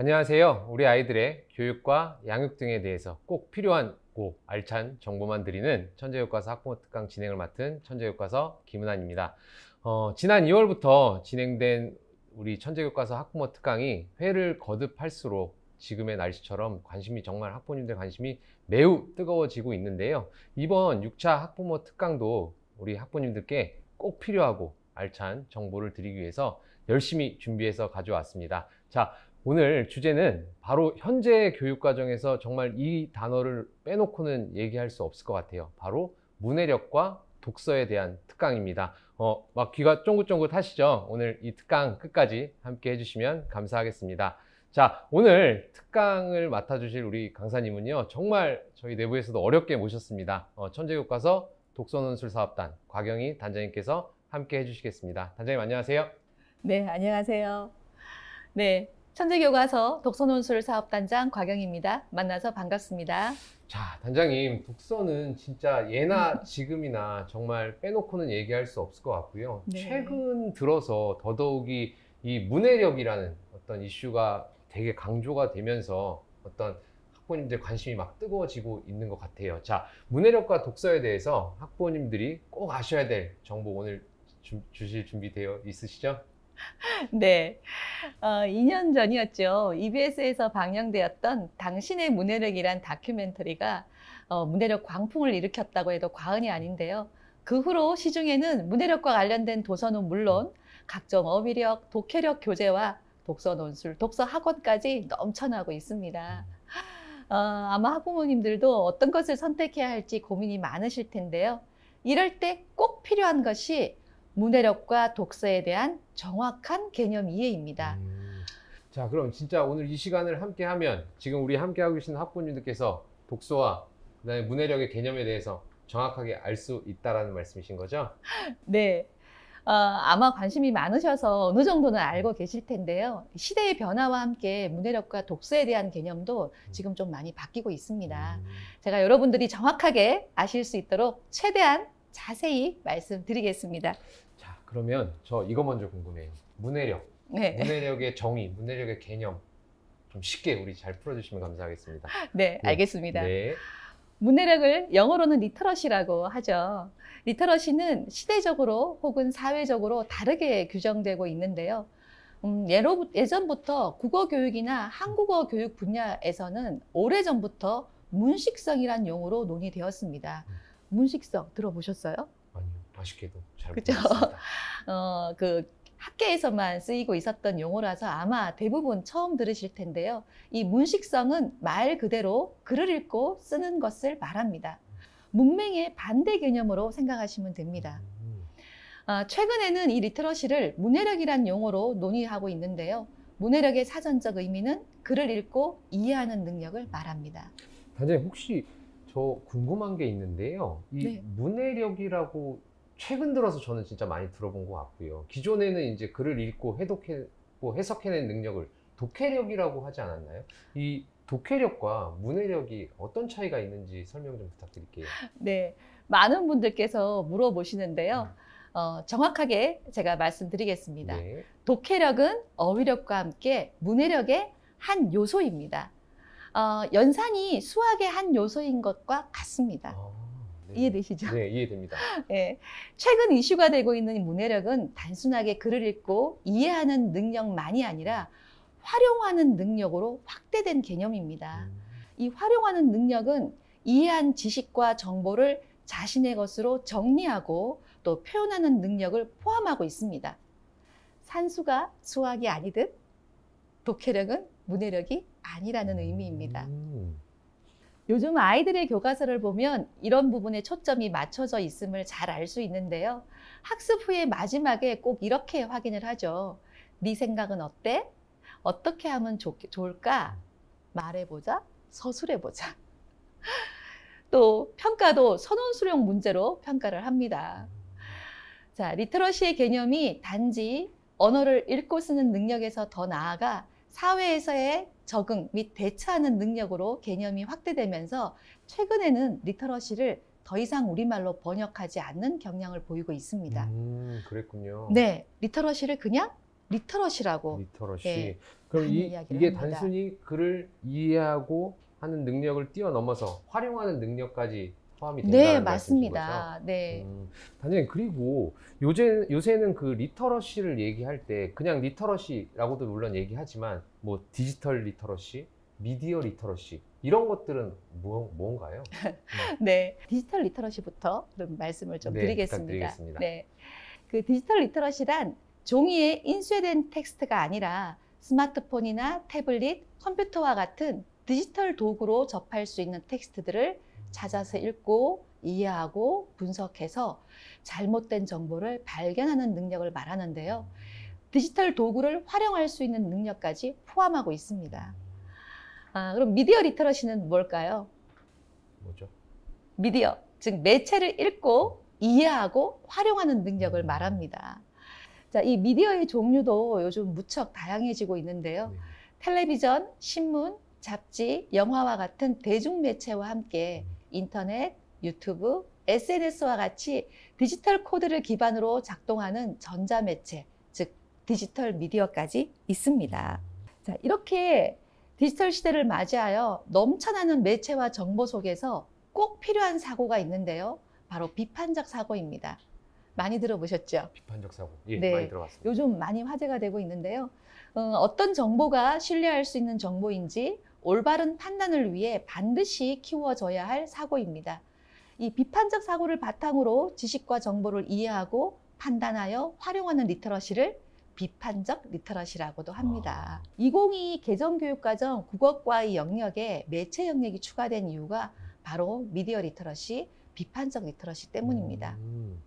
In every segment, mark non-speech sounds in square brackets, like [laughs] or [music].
안녕하세요. 우리 아이들의 교육과 양육 등에 대해서 꼭 필요한 고 알찬 정보만 드리는 천재교과서 학부모 특강 진행을 맡은 천재교과서 김은환입니다. 어, 지난 2월부터 진행된 우리 천재교과서 학부모 특강이 회를 거듭할수록 지금의 날씨처럼 관심이 정말 학부모님들 관심이 매우 뜨거워지고 있는데요. 이번 6차 학부모 특강도 우리 학부모님들께 꼭 필요하고 알찬 정보를 드리기 위해서 열심히 준비해서 가져왔습니다. 자, 오늘 주제는 바로 현재 교육과정에서 정말 이 단어를 빼놓고는 얘기할 수 없을 것 같아요. 바로 문해력과 독서에 대한 특강입니다. 어, 막 귀가 쫑긋쫑긋 하시죠? 오늘 이 특강 끝까지 함께 해주시면 감사하겠습니다. 자, 오늘 특강을 맡아주실 우리 강사님은요, 정말 저희 내부에서도 어렵게 모셨습니다. 어, 천재교과서 독서논술 사업단 곽영희 단장님께서 함께 해주시겠습니다. 단장님 안녕하세요. 네, 안녕하세요. 네, 천재교과서 독서논술 사업단장 곽영입니다. 만나서 반갑습니다. 자, 단장님, 독서는 진짜 예나 지금이나 정말 빼놓고는 얘기할 수 없을 것 같고요. 네. 최근 들어서 더더욱이 이 문해력이라는 어떤 이슈가 되게 강조가 되면서 어떤 학부모님들 관심이 막 뜨거워지고 있는 것 같아요. 자, 문해력과 독서에 대해서 학부모님들이 꼭 아셔야 될 정보 오늘 주, 주실 준비되어 있으시죠? [laughs] 네, 어, 2년 전이었죠. EBS에서 방영되었던 당신의 문해력이란 다큐멘터리가 어, 문해력 광풍을 일으켰다고 해도 과언이 아닌데요. 그 후로 시중에는 문해력과 관련된 도서는 물론 각종 어휘력, 독해력 교재와 독서 논술, 독서 학원까지 넘쳐나고 있습니다. 어, 아마 학부모님들도 어떤 것을 선택해야 할지 고민이 많으실 텐데요. 이럴 때 꼭 필요한 것이 문해력과 독서에 대한 정확한 개념 이해입니다. 음, 자, 그럼 진짜 오늘 이 시간을 함께 하면 지금 우리 함께 하고 계신 학부모님들께서 독서와 그다음에 문해력의 개념에 대해서 정확하게 알 수 있다라는 말씀이신 거죠? [laughs] 네. 어, 아마 관심이 많으셔서 어느 정도는 알고 계실 텐데요. 시대의 변화와 함께 문해력과 독서에 대한 개념도 지금 좀 많이 바뀌고 있습니다. 음, 제가 여러분들이 정확하게 아실 수 있도록 최대한 자세히 말씀드리겠습니다. 자, 그러면 저 이거 먼저 궁금해요. 문해력, 네. 문해력의 정의, 문해력의 개념 좀 쉽게 우리 잘 풀어주시면 감사하겠습니다. 네, 네. 알겠습니다. 네. 문해력을 영어로는 literacy라고 하죠. literacy는 시대적으로 혹은 사회적으로 다르게 규정되고 있는데요. 음, 예로, 예전부터 국어 교육이나 한국어 교육 분야에서는 오래전부터 문식성이란 용어로 논의되었습니다. 문식성 들어보셨어요? 아쉽게도 잘 그죠? 모르겠습니다. [laughs] 어, 그 학계에서만 쓰이고 있었던 용어라서 아마 대부분 처음 들으실 텐데요. 이 문식성은 말 그대로 글을 읽고 쓰는 것을 말합니다. 문맹의 반대 개념으로 생각하시면 됩니다. 음, 아, 최근에는 이 리터러시를 문해력이란 용어로 논의하고 있는데요. 문해력의 사전적 의미는 글을 읽고 이해하는 능력을 말합니다. 단장님 혹시 저 궁금한 게 있는데요. 이 네. 문해력이라고 최근 들어서 저는 진짜 많이 들어본 것 같고요. 기존에는 이제 글을 읽고 해독해고 해석해낸 능력을 독해력이라고 하지 않았나요? 이 독해력과 문해력이 어떤 차이가 있는지 설명 좀 부탁드릴게요. 네, 많은 분들께서 물어보시는데요. 어, 정확하게 제가 말씀드리겠습니다. 네. 독해력은 어휘력과 함께 문해력의 한 요소입니다. 어, 연산이 수학의 한 요소인 것과 같습니다. 아, 네. 이해되시죠? 네, 이해됩니다. [laughs] 예. 최근 이슈가 되고 있는 문해력은 단순하게 글을 읽고 이해하는 능력만이 아니라 활용하는 능력으로 확대된 개념입니다. 음, 이 활용하는 능력은 이해한 지식과 정보를 자신의 것으로 정리하고 또 표현하는 능력을 포함하고 있습니다. 산수가 수학이 아니듯 독해력은 문해력이 아니라는 의미입니다. 음, 요즘 아이들의 교과서를 보면 이런 부분에 초점이 맞춰져 있음을 잘 알 수 있는데요. 학습 후에 마지막에 꼭 이렇게 확인을 하죠. 네 생각은 어때? 어떻게 하면 좋, 좋을까? 말해보자, 서술해보자. [laughs] 또 평가도 선언 수령 문제로 평가를 합니다. 자, literacy의 개념이 단지 언어를 읽고 쓰는 능력에서 더 나아가 사회에서의 적응 및 대처하는 능력으로 개념이 확대되면서 최근에는 literacy를 더 이상 우리말로 번역하지 않는 경향을 보이고 있습니다. 음, 그랬군요. 네, literacy를 그냥 literacy라고 literacy. 예, 그럼 이, 합니다. 단순히 글을 이해하고 하는 능력을 뛰어넘어서 활용하는 능력까지 포함이 된다는 네, 말씀이신 거죠? 맞습니다. 네. 음, 단장님 그리고 요새 요새는 그 literacy를 얘기할 때 그냥 literacy라고도 물론 얘기하지만 뭐 디지털 literacy, 미디어 literacy 이런 것들은 뭐, 뭔가요? [laughs] 네, 디지털 literacy부터 그럼 말씀을 좀 네, 드리겠습니다. 부탁드리겠습니다. 네, 그 디지털 literacy란 종이에 인쇄된 텍스트가 아니라 스마트폰이나 태블릿, 컴퓨터와 같은 디지털 도구로 접할 수 있는 텍스트들을 찾아서 읽고 이해하고 분석해서 잘못된 정보를 발견하는 능력을 말하는데요. 디지털 도구를 활용할 수 있는 능력까지 포함하고 있습니다. 아, 그럼 미디어 리터러시는 뭘까요? 뭐죠? 미디어, 즉 매체를 읽고 이해하고 활용하는 능력을 말합니다. 자, 이 미디어의 종류도 요즘 무척 다양해지고 있는데요. 네. 텔레비전, 신문, 잡지, 영화와 같은 대중 매체와 함께 인터넷, 유튜브, SNS와 같이 디지털 코드를 기반으로 작동하는 전자매체, 즉 디지털 미디어까지 있습니다. 자, 이렇게 디지털 시대를 맞이하여 넘쳐나는 매체와 정보 속에서 꼭 필요한 사고가 있는데요. 바로 비판적 사고입니다. 많이 들어보셨죠? 비판적 사고. 예, 네. 많이 들어봤습니다. 요즘 많이 화제가 되고 있는데요. 어떤 정보가 신뢰할 수 있는 정보인지 올바른 판단을 위해 반드시 키워져야 할 사고입니다. 이 비판적 사고를 바탕으로 지식과 정보를 이해하고 판단하여 활용하는 literacy를 비판적 literacy라고도 합니다. 2022 개정교육과정 국어과의 영역에 매체 영역이 추가된 이유가 바로 미디어 literacy, 비판적 literacy 때문입니다. 음,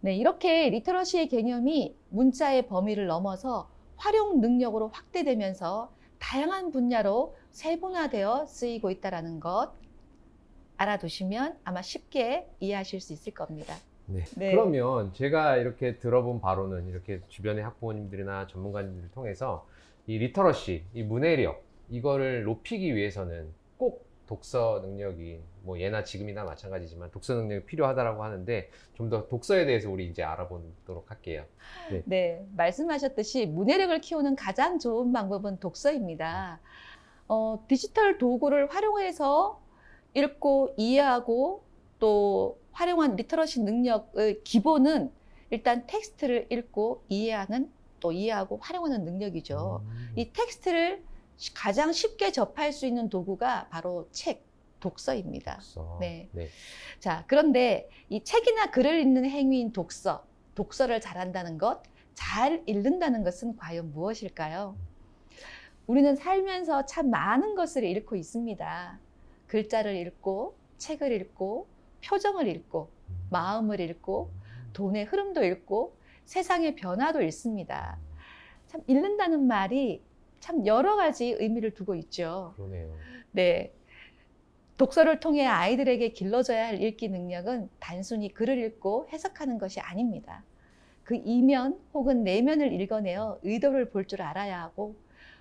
네, 이렇게 literacy의 개념이 문자의 범위를 넘어서 활용 능력으로 확대되면서 다양한 분야로 세분화되어 쓰이고 있다는 것 알아두시면 아마 쉽게 이해하실 수 있을 겁니다. 네. 네. 그러면 제가 이렇게 들어본 바로는 이렇게 주변의 학부모님들이나 전문가님들을 통해서 이 literacy, 이 문해력 이거를 높이기 위해서는 꼭 독서 능력이 뭐 예나 지금이나 마찬가지지만 독서 능력이 필요하다라고 하는데 좀 더 독서에 대해서 우리 이제 알아보도록 할게요. 네, 말씀하셨듯이 문해력을 키우는 가장 좋은 방법은 독서입니다. 어, 디지털 도구를 활용해서 읽고 이해하고 또 활용한 literacy 능력의 기본은 일단 텍스트를 읽고 이해하는 또 이해하고 활용하는 능력이죠. 음, 이 텍스트를 시- 가장 쉽게 접할 수 있는 도구가 바로 책, 독서입니다. 독서. 네. 네. 자, 그런데 이 책이나 글을 읽는 행위인 독서, 독서를 잘한다는 것, 잘 읽는다는 것은 과연 무엇일까요? 우리는 살면서 참 많은 것을 읽고 있습니다. 글자를 읽고, 책을 읽고, 표정을 읽고, 마음을 읽고, 돈의 흐름도 읽고, 세상의 변화도 읽습니다. 참 읽는다는 말이 참 여러 가지 의미를 두고 있죠. 그러네요. 네. 독서를 통해 아이들에게 길러져야 할 읽기 능력은 단순히 글을 읽고 해석하는 것이 아닙니다. 그 이면 혹은 내면을 읽어내어 의도를 볼 줄 알아야 하고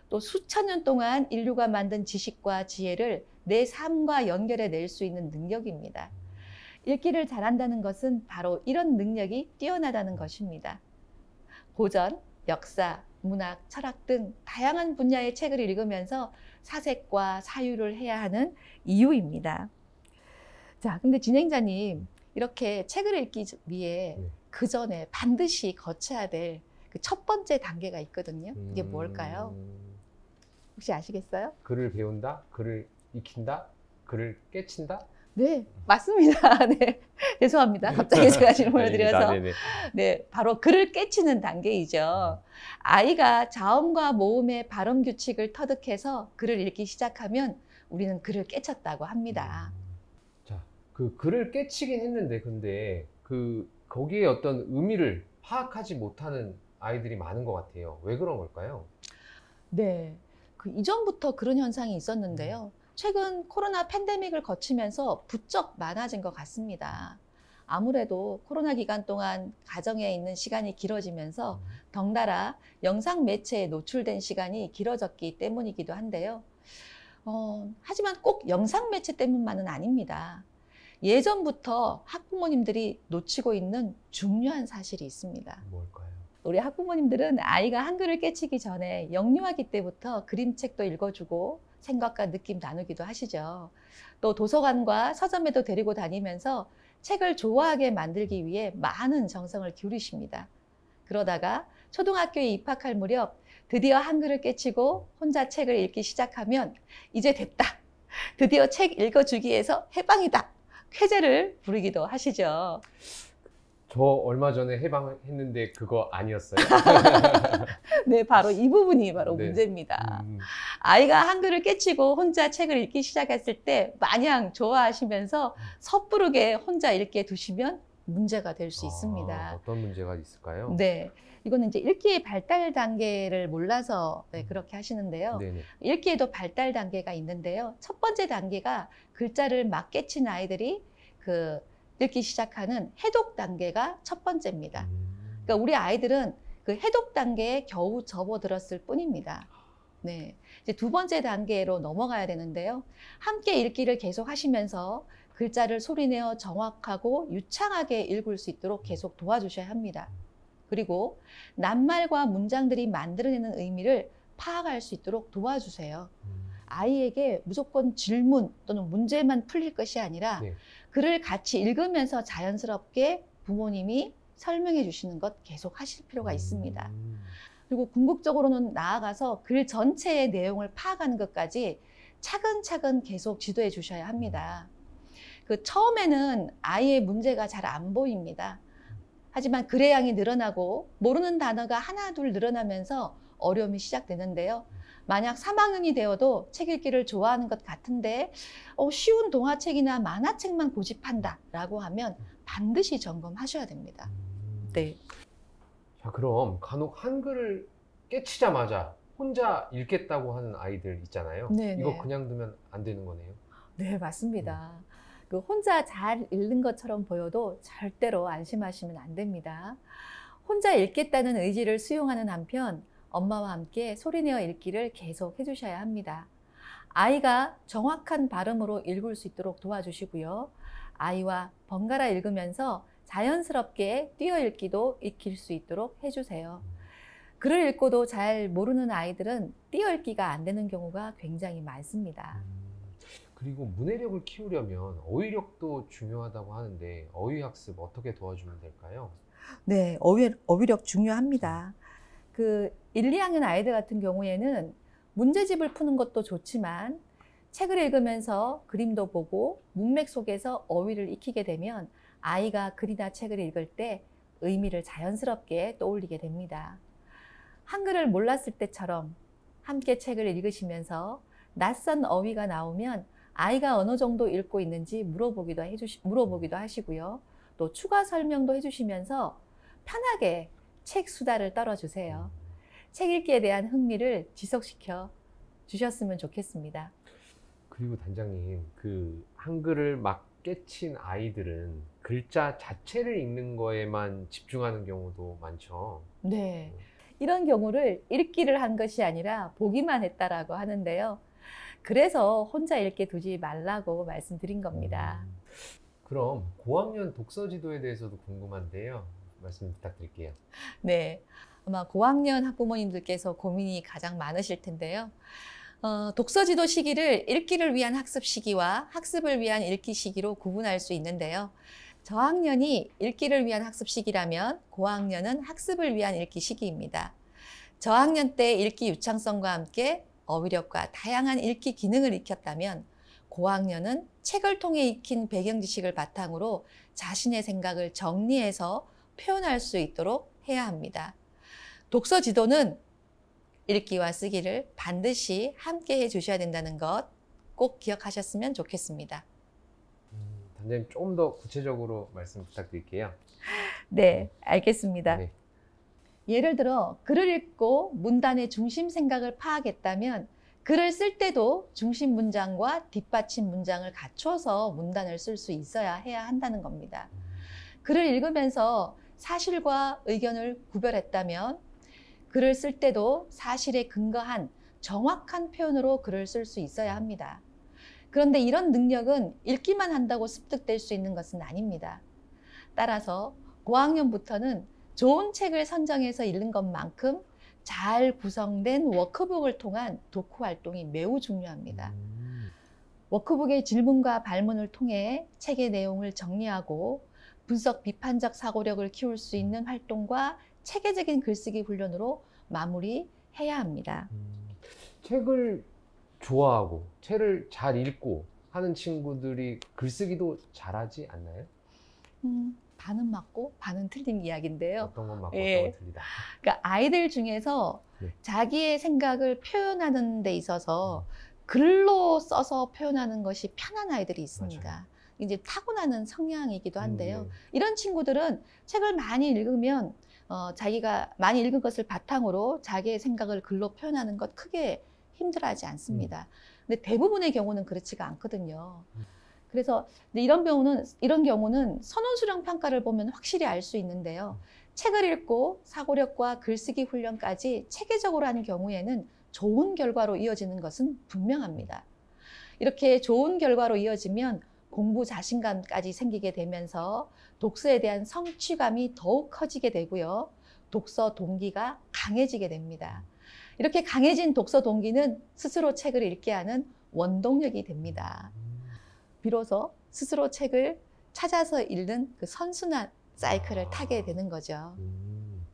또 수천 년 동안 인류가 만든 지식과 지혜를 내 삶과 연결해 낼 수 있는 능력입니다. 읽기를 잘한다는 것은 바로 이런 능력이 뛰어나다는 것입니다. 고전, 역사, 문학, 철학 등 다양한 분야의 책을 읽으면서 사색과 사유를 해야 하는 이유입니다. 자, 근데 진행자님, 이렇게 책을 읽기 위해 네. 그 전에 반드시 거쳐야 될 그 첫 번째 단계가 있거든요. 이게 음, 뭘까요? 혹시 아시겠어요? 글을 배운다, 글을 익힌다, 글을 깨친다. 네, 맞습니다. [laughs] 네. 죄송합니다. 갑자기 제가 [laughs] 질문을 드려서. 네, 바로 글을 깨치는 단계이죠. 아이가 자음과 모음의 발음 규칙을 터득해서 글을 읽기 시작하면 우리는 글을 깨쳤다고 합니다. 자, 그 글을 깨치긴 했는데 근데 그 거기에 어떤 의미를 파악하지 못하는 아이들이 많은 것 같아요. 왜 그런 걸까요? 네. 그 이전부터 그런 현상이 있었는데요. 최근 코로나 팬데믹을 거치면서 부쩍 많아진 것 같습니다. 아무래도 코로나 기간 동안 가정에 있는 시간이 길어지면서 덩달아 영상 매체에 노출된 시간이 길어졌기 때문이기도 한데요. 어, 하지만 꼭 영상 매체 때문만은 아닙니다. 예전부터 학부모님들이 놓치고 있는 중요한 사실이 있습니다. 뭘까요? 우리 학부모님들은 아이가 한글을 깨치기 전에 영유아기 때부터 그림책도 읽어주고 생각과 느낌 나누기도 하시죠. 또 도서관과 서점에도 데리고 다니면서 책을 좋아하게 만들기 위해 많은 정성을 기울이십니다. 그러다가 초등학교에 입학할 무렵 드디어 한글을 깨치고 혼자 책을 읽기 시작하면 이제 됐다. 드디어 책 읽어주기에서 해방이다. 쾌재를 부르기도 하시죠. 저 얼마 전에 해방했는데 그거 아니었어요? [laughs] 네, 바로 이 부분이 바로 네. 문제입니다. 음, 아이가 한글을 깨치고 혼자 책을 읽기 시작했을 때 마냥 좋아하시면서 섣부르게 혼자 읽게 두시면 문제가 될수 아, 있습니다. 어떤 문제가 있을까요? 네. 이거는 이제 읽기의 발달 단계를 몰라서 네, 그렇게 하시는데요. 네네. 읽기에도 발달 단계가 있는데요. 첫 번째 단계가 글자를 막 깨친 아이들이 그 읽기 시작하는 해독 단계가 첫 번째입니다. 음, 그러니까 우리 아이들은 그 해독 단계에 겨우 접어들었을 뿐입니다. 네. 이제 두 번째 단계로 넘어가야 되는데요. 함께 읽기를 계속 하시면서 글자를 소리내어 정확하고 유창하게 읽을 수 있도록 계속 도와주셔야 합니다. 그리고 낱말과 문장들이 만들어내는 의미를 파악할 수 있도록 도와주세요. 음, 아이에게 무조건 질문 또는 문제만 풀릴 것이 아니라 네. 글을 같이 읽으면서 자연스럽게 부모님이 설명해 주시는 것 계속 하실 필요가 있습니다. 음, 그리고 궁극적으로는 나아가서 글 전체의 내용을 파악하는 것까지 차근차근 계속 지도해 주셔야 합니다. 그 처음에는 아이의 문제가 잘 안 보입니다. 하지만 글의 양이 늘어나고 모르는 단어가 하나 둘 늘어나면서 어려움이 시작되는데요. 만약 3학년이 되어도 책 읽기를 좋아하는 것 같은데 어, 쉬운 동화책이나 만화책만 고집한다라고 하면 반드시 점검하셔야 됩니다. 음. 네. 자, 그럼 간혹 한글을 깨치자마자 혼자 읽겠다고 하는 아이들 있잖아요. 네네. 이거 그냥 두면 안 되는 거네요. 네, 맞습니다. 그 혼자 잘 읽는 것처럼 보여도 절대로 안심하시면 안 됩니다. 혼자 읽겠다는 의지를 수용하는 한편 엄마와 함께 소리내어 읽기를 계속 해주셔야 합니다. 아이가 정확한 발음으로 읽을 수 있도록 도와주시고요. 아이와 번갈아 읽으면서 자연스럽게 뛰어 읽기도 익힐 수 있도록 해주세요. 글을 읽고도 잘 모르는 아이들은 뛰어 읽기가 안 되는 경우가 굉장히 많습니다. 음, 그리고 문해력을 키우려면 어휘력도 중요하다고 하는데 어휘 학습 어떻게 도와주면 될까요? 네, 어휘, 어휘력 중요합니다. 그 1, 2학년 아이들 같은 경우에는 문제집을 푸는 것도 좋지만 책을 읽으면서 그림도 보고 문맥 속에서 어휘를 익히게 되면 아이가 글이나 책을 읽을 때 의미를 자연스럽게 떠올리게 됩니다. 한글을 몰랐을 때처럼 함께 책을 읽으시면서 낯선 어휘가 나오면 아이가 어느 정도 읽고 있는지 물어보기도 해주시, 물어보기도 하시고요. 또 추가 설명도 해주시면서 편하게 책 수다를 떨어주세요. 책 읽기에 대한 흥미를 지속시켜 주셨으면 좋겠습니다. 그리고 단장님, 그 한글을 막 깨친 아이들은 글자 자체를 읽는 거에만 집중하는 경우도 많죠. 네. 이런 경우를 읽기를 한 것이 아니라 보기만 했다라고 하는데요. 그래서 혼자 읽게 두지 말라고 말씀드린 겁니다. 음, 그럼 고학년 독서 지도에 대해서도 궁금한데요. 말씀 부탁드릴게요. 네. 아마 고학년 학부모님들께서 고민이 가장 많으실 텐데요. 어, 독서 지도 시기를 읽기를 위한 학습 시기와 학습을 위한 읽기 시기로 구분할 수 있는데요. 저학년이 읽기를 위한 학습 시기라면 고학년은 학습을 위한 읽기 시기입니다. 저학년 때 읽기 유창성과 함께 어휘력과 다양한 읽기 기능을 익혔다면 고학년은 책을 통해 익힌 배경 지식을 바탕으로 자신의 생각을 정리해서 표현할 수 있도록 해야 합니다. 독서 지도는 읽기와 쓰기를 반드시 함께 해 주셔야 된다는 것 꼭 기억하셨으면 좋겠습니다. 음, 단장님 조금 더 구체적으로 말씀 부탁드릴게요. 네, 알겠습니다. 네. 예를 들어 글을 읽고 문단의 중심 생각을 파악했다면 글을 쓸 때도 중심 문장과 뒷받침 문장을 갖춰서 문단을 쓸 수 있어야 해야 한다는 겁니다. 글을 읽으면서 사실과 의견을 구별했다면 글을 쓸 때도 사실에 근거한 정확한 표현으로 글을 쓸 수 있어야 합니다. 그런데 이런 능력은 읽기만 한다고 습득될 수 있는 것은 아닙니다. 따라서 고학년부터는 좋은 책을 선정해서 읽는 것만큼 잘 구성된 워크북을 통한 독후 활동이 매우 중요합니다. 음. 워크북의 질문과 발문을 통해 책의 내용을 정리하고 분석 비판적 사고력을 키울 수 있는 활동과 체계적인 글쓰기 훈련으로 마무리해야 합니다. 음. 책을 좋아하고 책을 잘 읽고 하는 친구들이 글쓰기도 잘하지 않나요? 음, 반은 맞고 반은 틀린 이야기인데요. 어떤 건 맞고 예. 어떤 건 틀리다. 그러니까 아이들 중에서 네. 자기의 생각을 표현하는 데 있어서 글로 써서 표현하는 것이 편한 아이들이 있습니다. 맞아요. 이제 타고나는 성향이기도 한데요. 음, 이런 친구들은 책을 많이 읽으면 어, 자기가 많이 읽은 것을 바탕으로 자기의 생각을 글로 표현하는 것 크게 힘들어하지 않습니다. 근데 대부분의 경우는 그렇지가 않거든요. 음. 그래서 이런 경우는 이런 경우는 선원 수령 평가를 보면 확실히 알 수 있는데요. 책을 읽고 사고력과 글쓰기 훈련까지 체계적으로 하는 경우에는 좋은 결과로 이어지는 것은 분명합니다. 이렇게 좋은 결과로 이어지면 공부 자신감까지 생기게 되면서 독서에 대한 성취감이 더욱 커지게 되고요. 독서 동기가 강해지게 됩니다. 이렇게 강해진 독서 동기는 스스로 책을 읽게 하는 원동력이 됩니다. 음. 비로소 스스로 책을 찾아서 읽는 그 선순환 사이클을 아. 타게 되는 거죠. 음.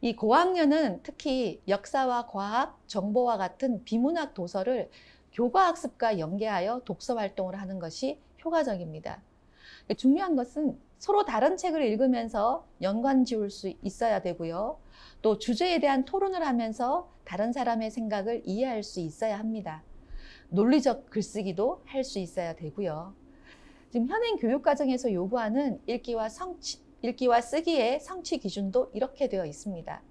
이 고학년은 특히 역사와 과학, 정보와 같은 비문학 도서를 교과학습과 연계하여 독서 활동을 하는 것이 효과적입니다. 중요한 것은 서로 다른 책을 읽으면서 연관 지을 수 있어야 되고요. 또 주제에 대한 토론을 하면서 다른 사람의 생각을 이해할 수 있어야 합니다. 논리적 글쓰기도 할 수 있어야 되고요. 지금 현행 교육 과정에서 요구하는 읽기와 성취, 읽기와 쓰기의 성취 기준도 이렇게 되어 있습니다.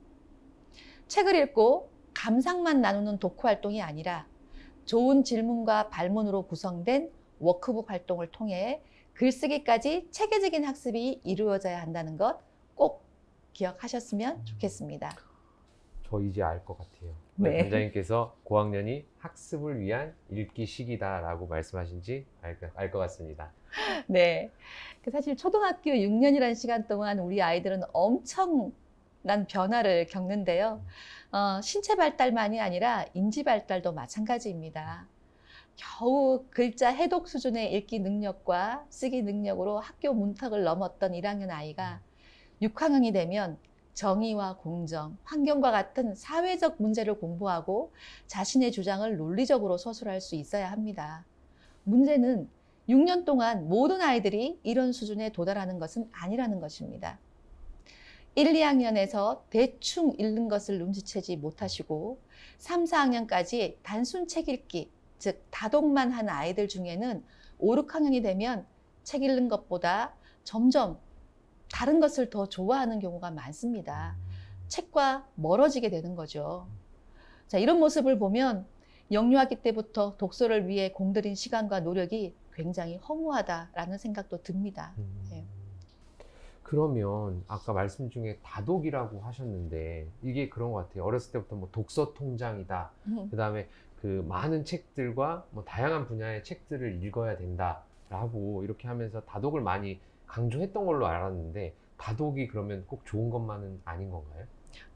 책을 읽고 감상만 나누는 독후 활동이 아니라 좋은 질문과 발문으로 구성된 워크북 활동을 통해 글쓰기까지 체계적인 학습이 이루어져야 한다는 것 꼭 기억하셨으면 좋겠습니다. 저 이제 알 것 같아요. 네. 원장님께서 고학년이 학습을 위한 읽기 시기다라고 말씀하신 지 알 것 같습니다. [laughs] 네. 그 사실 초등학교 6년이라는 시간 동안 우리 아이들은 엄청난 변화를 겪는데요. 어, 신체 발달만이 아니라 인지 발달도 마찬가지입니다. 겨우 글자 해독 수준의 읽기 능력과 쓰기 능력으로 학교 문턱을 넘었던 1학년 아이가 6학년이 되면 정의와 공정, 환경과 같은 사회적 문제를 공부하고 자신의 주장을 논리적으로 서술할 수 있어야 합니다. 문제는 6년 동안 모든 아이들이 이런 수준에 도달하는 것은 아니라는 것입니다. 1, 2학년에서 대충 읽는 것을 눈치채지 못하시고 3, 4학년까지 단순 책 읽기, 즉 다독만 한 아이들 중에는 5, 6학년이 되면 책 읽는 것보다 점점 다른 것을 더 좋아하는 경우가 많습니다. 책과 멀어지게 되는 거죠. 자, 이런 모습을 보면 영유아기 때부터 독서를 위해 공들인 시간과 노력이 굉장히 허무하다라는 생각도 듭니다. 음. 네. 그러면 아까 말씀 중에 다독이라고 하셨는데 이게 그런 것 같아요. 어렸을 때부터 뭐 독서 통장이다. 음. 그 다음에 그 많은 책들과 뭐 다양한 분야의 책들을 읽어야 된다라고 이렇게 하면서 다독을 많이 강조했던 걸로 알았는데 다독이 그러면 꼭 좋은 것만은 아닌 건가요?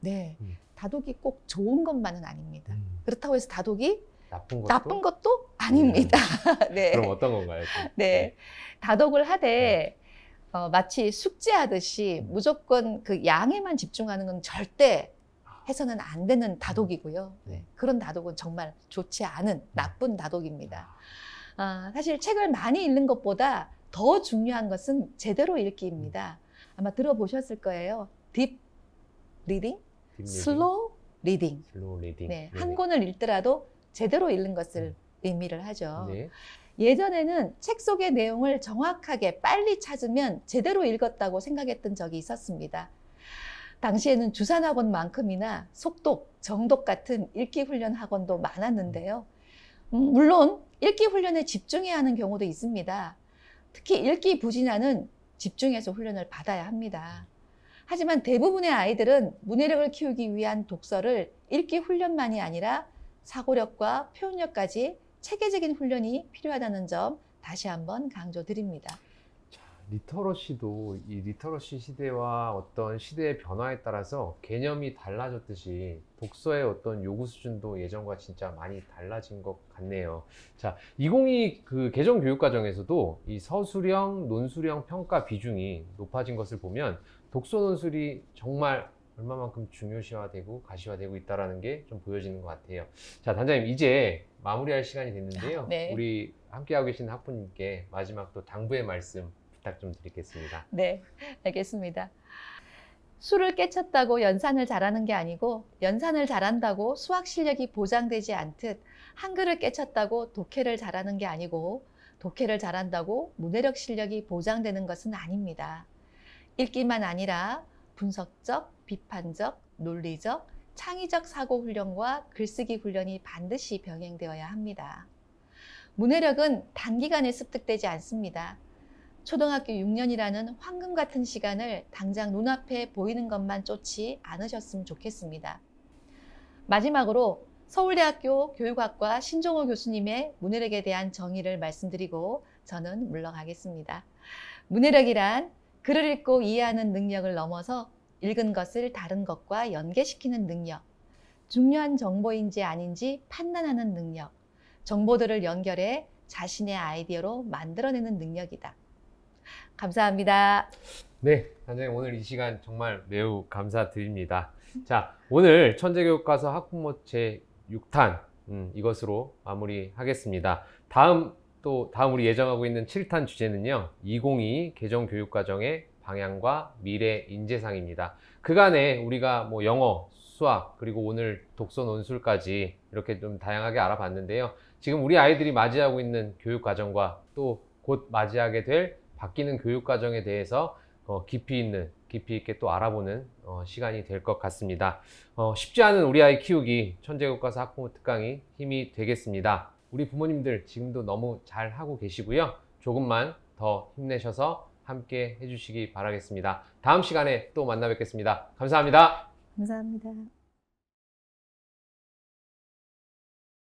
네. 음. 다독이 꼭 좋은 것만은 아닙니다. 그렇다고 해서 다독이 나쁜 것도 나쁜 것도 아닙니다. [laughs] 네. 그럼 어떤 건가요? 좀? 네. 다독을 하되 어, 마치 숙제하듯이 음. 무조건 그 양에만 집중하는 건 절대 해서는 안 되는 다독이고요. 네. 음. 그런 다독은 정말 좋지 않은 나쁜 다독입니다. 아, 사실 책을 많이 읽는 것보다 더 중요한 것은 제대로 읽기입니다. 아마 들어보셨을 거예요. deep reading, slow reading. slow reading. 네. 한 권을 읽더라도 제대로 읽는 것을 의미를 하죠. 네. 예전에는 책 속의 내용을 정확하게 빨리 찾으면 제대로 읽었다고 생각했던 적이 있었습니다. 당시에는 주산학원만큼이나 속독, 정독 같은 읽기 훈련 학원도 많았는데요. 음, 물론 읽기 훈련에 집중해야 하는 경우도 있습니다. 특히 읽기 부진하는 집중해서 훈련을 받아야 합니다. 하지만 대부분의 아이들은 문해력을 키우기 위한 독서를 읽기 훈련만이 아니라 사고력과 표현력까지 체계적인 훈련이 필요하다는 점 다시 한번 강조드립니다. 자, literacy도 이 literacy 시대와 어떤 시대의 변화에 따라서 개념이 달라졌듯이 독서의 어떤 요구 수준도 예전과 진짜 많이 달라진 것 같네요. 자, 2022 그 개정 교육 과정에서도 이 서술형, 논술형 평가 비중이 높아진 것을 보면 독서 논술이 정말 얼마만큼 중요시화되고 가시화되고 있다라는 게 좀 보여지는 것 같아요. 자, 단장님 이제 마무리할 시간이 됐는데요. 네. 우리 함께하고 계신 학부님께 마지막 또 당부의 말씀 부탁 좀 드리겠습니다. 네, 알겠습니다. 술을 깨쳤다고 연산을 잘하는 게 아니고 연산을 잘한다고 수학 실력이 보장되지 않듯 한글을 깨쳤다고 독해를 잘하는 게 아니고 독해를 잘한다고 문해력 실력이 보장되는 것은 아닙니다. 읽기만 아니라 분석적, 비판적, 논리적, 창의적 사고 훈련과 글쓰기 훈련이 반드시 병행되어야 합니다. 문해력은 단기간에 습득되지 않습니다. 초등학교 6년이라는 황금 같은 시간을 당장 눈앞에 보이는 것만 쫓지 않으셨으면 좋겠습니다. 마지막으로 서울대학교 교육학과 신종호 교수님의 문해력에 대한 정의를 말씀드리고 저는 물러가겠습니다. 문해력이란 글을 읽고 이해하는 능력을 넘어서 읽은 것을 다른 것과 연계시키는 능력, 중요한 정보인지 아닌지 판단하는 능력, 정보들을 연결해 자신의 아이디어로 만들어내는 능력이다. 감사합니다. 네, 단장님 오늘 이 시간 정말 매우 감사드립니다. 자, 오늘 천재교육과서 학부모 제 6탄 음, 이것으로 마무리하겠습니다. 다음 또 다음 우리 예정하고 있는 7탄 주제는요. 2022 개정 교육 과정의 방향과 미래 인재상입니다. 그간에 우리가 뭐 영어, 수학 그리고 오늘 독서 논술까지 이렇게 좀 다양하게 알아봤는데요. 지금 우리 아이들이 맞이하고 있는 교육 과정과 또 곧 맞이하게 될 바뀌는 교육 과정에 대해서 어, 깊이 있는 깊이 있게 또 알아보는 어, 시간이 될 것 같습니다. 어, 쉽지 않은 우리 아이 키우기 천재교과서 학부모 특강이 힘이 되겠습니다. 우리 부모님들 지금도 너무 잘 하고 계시고요. 조금만 더 힘내셔서 함께 해주시기 바라겠습니다. 다음 시간에 또 만나 뵙겠습니다. 감사합니다. 감사합니다.